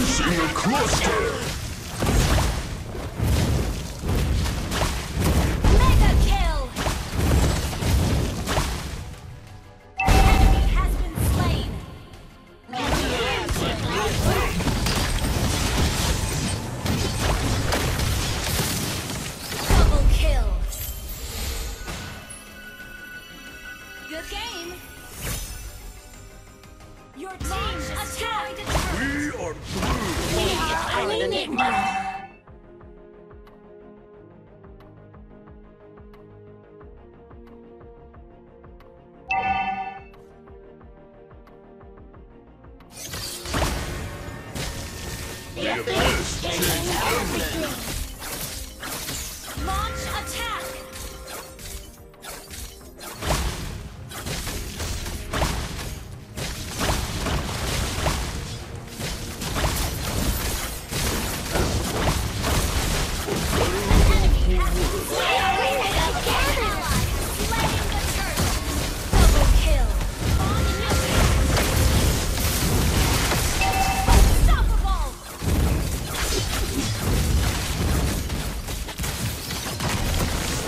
fencing a cluster! The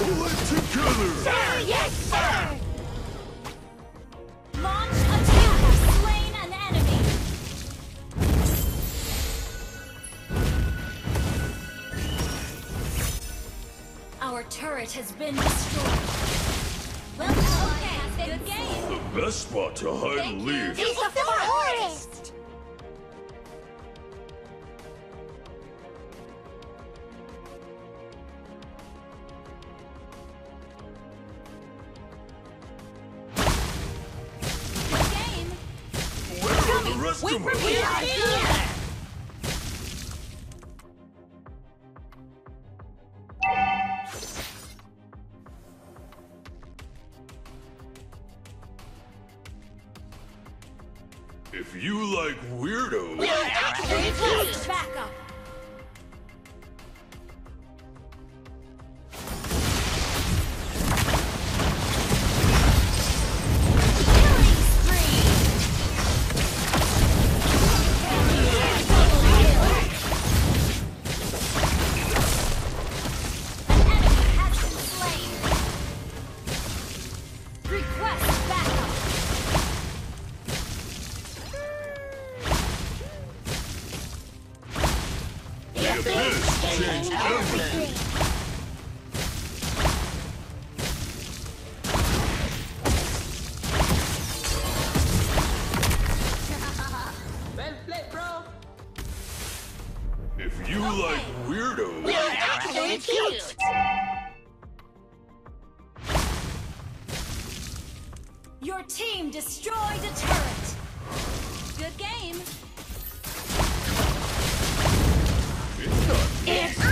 Pull it together! Launch attack. Slain an enemy. Our turret has been destroyed. Well, okay, good game. The best spot to hide Thank you. leaves. It's the forest. Us? We here. If you like weirdos, Request backup. Your team destroyed a turret. Good game. it's not Unstoppable.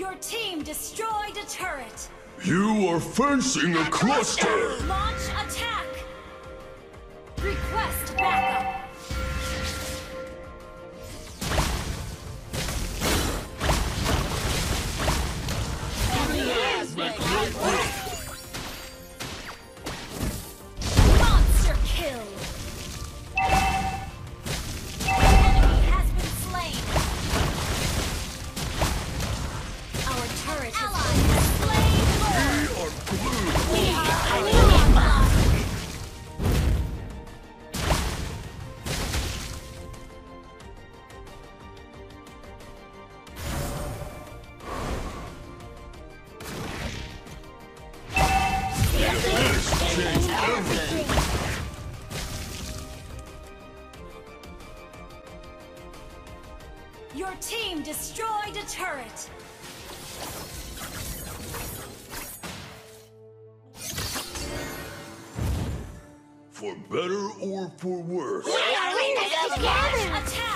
Your team destroyed a turret. You are fencing a cluster! Launch attack. Your team destroyed a turret. For better or for worse. Attack!